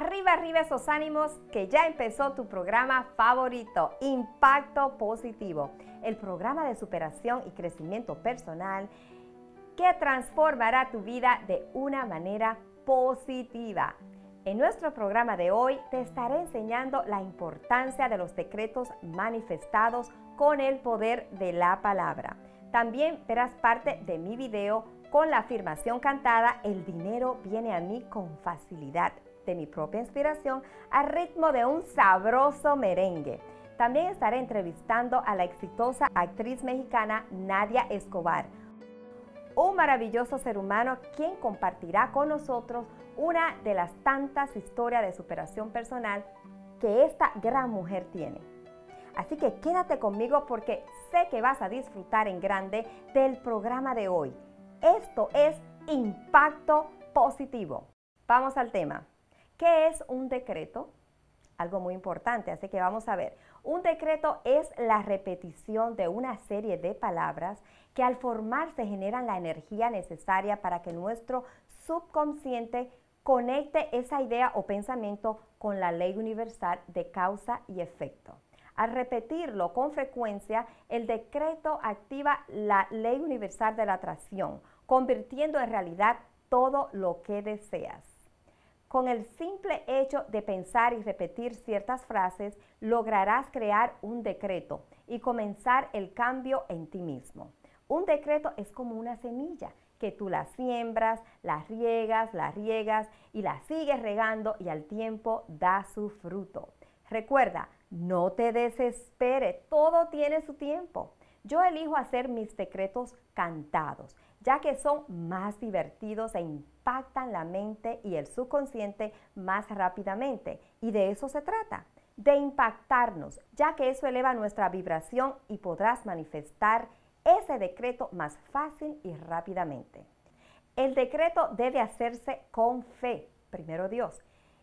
Arriba, arriba esos ánimos que ya empezó tu programa favorito, Impacto Positivo, el programa de superación y crecimiento personal que transformará tu vida de una manera positiva. En nuestro programa de hoy te estaré enseñando la importancia de los decretos manifestados con el poder de la palabra. También verás parte de mi video con la afirmación cantada, el dinero viene a mí con facilidad de mi propia inspiración al ritmo de un sabroso merengue. También estaré entrevistando a la exitosa actriz mexicana Nadia Escobar, un maravilloso ser humano quien compartirá con nosotros una de las tantas historias de superación personal que esta gran mujer tiene. Así que quédate conmigo porque sé que vas a disfrutar en grande del programa de hoy. Esto es Impacto Positivo. Vamos al tema. ¿Qué es un decreto? Algo muy importante, así que vamos a ver. Un decreto es la repetición de una serie de palabras que al formarse generan la energía necesaria para que nuestro subconsciente conecte esa idea o pensamiento con la ley universal de causa y efecto. Al repetirlo con frecuencia, el decreto activa la ley universal de la atracción, convirtiendo en realidad todo lo que deseas. Con el simple hecho de pensar y repetir ciertas frases, lograrás crear un decreto y comenzar el cambio en ti mismo. Un decreto es como una semilla que tú la siembras, la riegas, la riegas y la sigues regando y al tiempo da su fruto. Recuerda, no te desespere, todo tiene su tiempo. Yo elijo hacer mis decretos cantados, ya que son más divertidos e impactan la mente y el subconsciente más rápidamente. Y de eso se trata, de impactarnos, ya que eso eleva nuestra vibración y podrás manifestar ese decreto más fácil y rápidamente. El decreto debe hacerse con fe, primero Dios,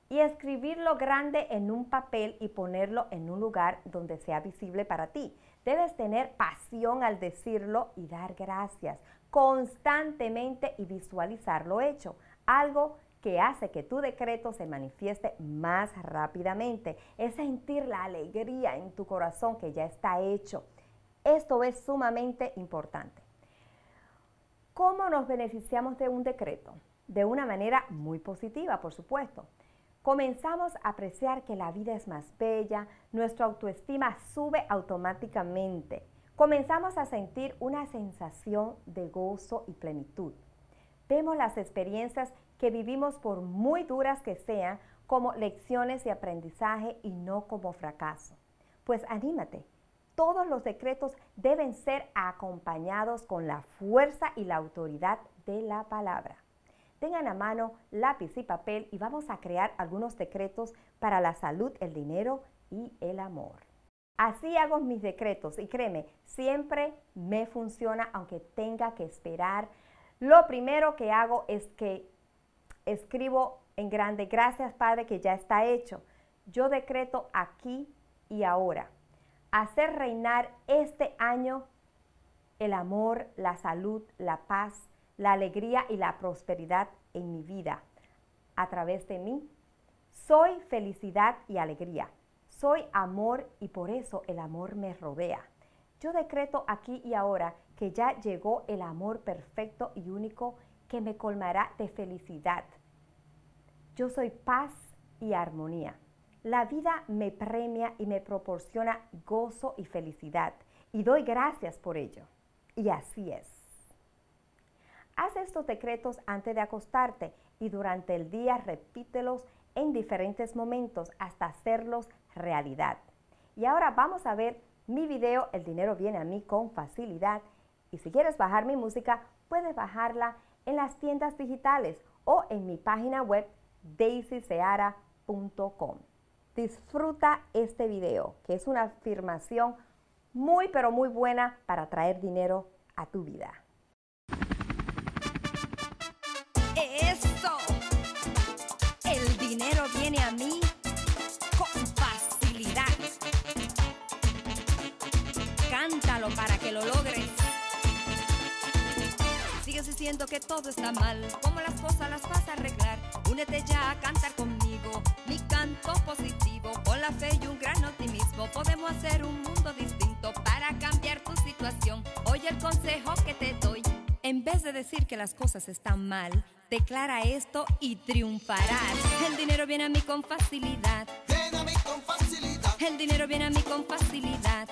y escribirlo grande en un papel y ponerlo en un lugar donde sea visible para ti. Debes tener pasión al decirlo y dar gracias constantemente y visualizar lo hecho, algo que hace que tu decreto se manifieste más rápidamente, es sentir la alegría en tu corazón que ya está hecho. Esto es sumamente importante. ¿Cómo nos beneficiamos de un decreto? De una manera muy positiva, por supuesto comenzamos a apreciar que la vida es más bella, nuestra autoestima sube automáticamente. Comenzamos a sentir una sensación de gozo y plenitud. Vemos las experiencias que vivimos por muy duras que sean como lecciones de aprendizaje y no como fracaso. Pues anímate, todos los decretos deben ser acompañados con la fuerza y la autoridad de la palabra. Tengan a mano lápiz y papel y vamos a crear algunos decretos para la salud, el dinero y el amor. Así hago mis decretos y créeme, siempre me funciona aunque tenga que esperar. Lo primero que hago es que escribo en grande, gracias Padre que ya está hecho. Yo decreto aquí y ahora. Hacer reinar este año el amor, la salud, la paz, la alegría y la prosperidad en mi vida a través de mí. Soy felicidad y alegría. Soy amor y por eso el amor me rodea. Yo decreto aquí y ahora que ya llegó el amor perfecto y único que me colmará de felicidad. Yo soy paz y armonía. La vida me premia y me proporciona gozo y felicidad y doy gracias por ello. Y así es. Haz estos decretos antes de acostarte y durante el día repítelos en diferentes momentos hasta hacerlos realidad. Y ahora vamos a ver mi video El dinero viene a mí con facilidad. Y si quieres bajar mi música, puedes bajarla en las tiendas digitales o en mi página web daisyseara.com. Disfruta este video, que es una afirmación muy pero muy buena para traer dinero a tu vida. viene a mí Cántalo para que lo logres. Sigues diciendo que todo está mal, como las cosas las vas a arreglar. Únete ya a cantar conmigo algo positivo. Con la fe y un gran optimismo podemos hacer un mundo distinto para cambiar tu situación. Oye el consejo que te doy. En vez de decir que las cosas están mal, declara esto y triunfarás. El dinero viene a mí con facilidad. Viene a mí con facilidad. El dinero viene a mí con facilidad.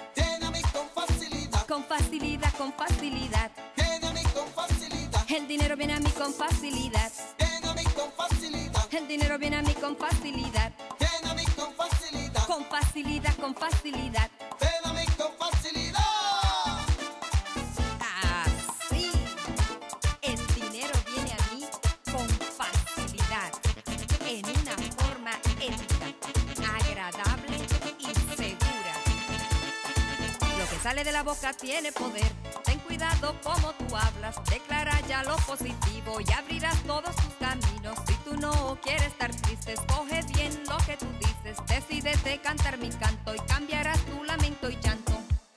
Con facilidad, con facilidad. Viene a mí con facilidad. El dinero viene a mí con facilidad. Viene a mí con facilidad. El dinero viene a mí con facilidad. Viene a mí con facilidad. Con facilidad, con facilidad. Sale de la boca tiene poder. Ten cuidado como tú hablas. Declara ya lo positivo y abrirás todos tus caminos. Si tú no quieres estar triste, escoge bien lo que tú dices. Decídete cantar mi canto y cambiarás tu lamento y llanto.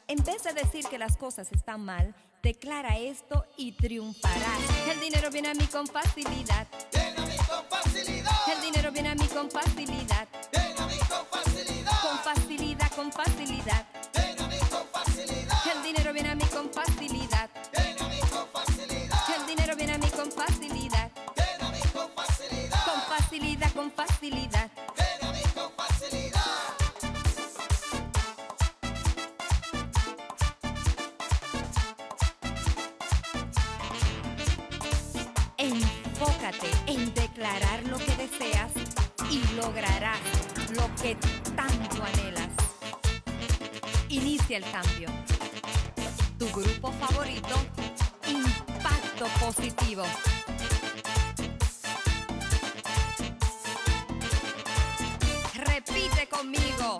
En vez de decir que las cosas están mal, declara esto y triunfarás. El dinero viene a mí con facilidad. Viene a mí con facilidad. El dinero viene a mí con facilidad. Viene a mí con facilidad. Con facilidad, con facilidad. En declarar lo que deseas y lograrás lo que tanto anhelas. Inicia el cambio. Tu grupo favorito, Impacto Positivo. Repite conmigo.